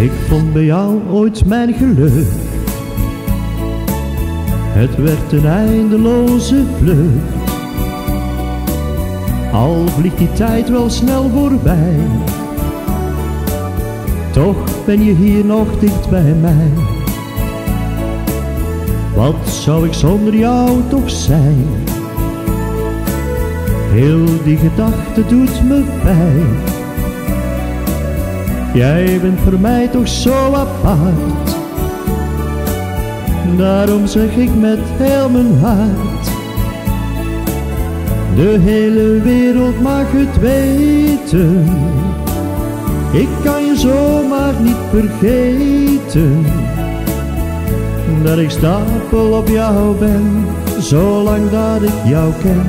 Ik vond bij jou ooit mijn geluk. Het werd een eindeloze vlucht. Al vliegt die tijd wel snel voorbij. Toch ben je hier nog dicht bij mij. Wat zou ik zonder jou toch zijn? Heel die gedachte doet me pijn. Jij bent voor mij toch zo apart. Daarom zeg ik met heel mijn hart. De hele wereld mag het weten. Ik kan je zomaar niet vergeten. Dat ik stapel op jou ben, zolang dat ik jou ken,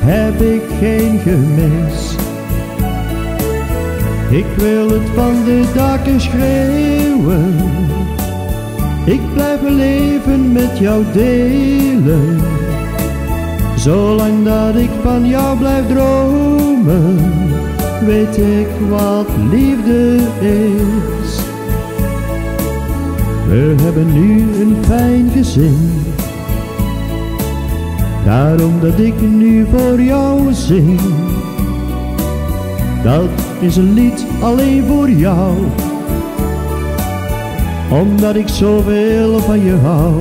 heb ik geen gemis. Ik wil het van de daken schreeuwen. Ik blijf mijn leven met jou delen. Zolang dat ik van jou blijf dromen, weet ik wat liefde is. We hebben nu een fijn gezin. Daarom dat ik nu voor jou zing. Dat is een lied alleen voor jou. Omdat ik zoveel van je hou.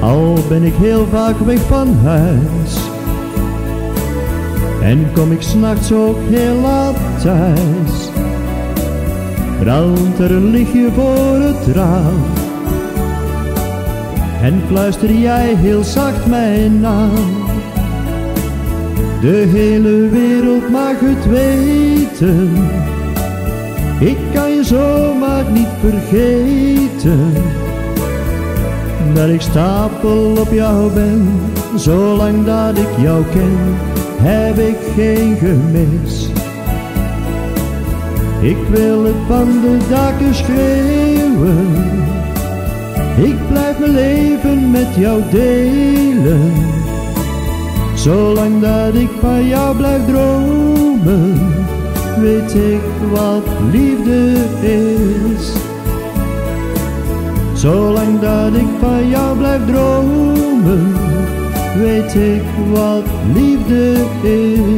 Al ben ik heel vaak weg van huis. En kom ik s'nachts ook heel laat thuis. Brandt er een lichtje voor het raam. En fluister jij heel zacht mijn naam. De hele wereld mag het weten. Ik kan je zomaar niet vergeten. Dat ik stapel op jou ben, zolang dat ik jou ken, heb ik geen gemis. Ik wil het van de daken schreeuwen. Ik blijf mijn leven met jou delen. Zolang dat ik van jou blijf dromen, weet ik wat liefde is. Zolang dat ik van jou blijf dromen, weet ik wat liefde is.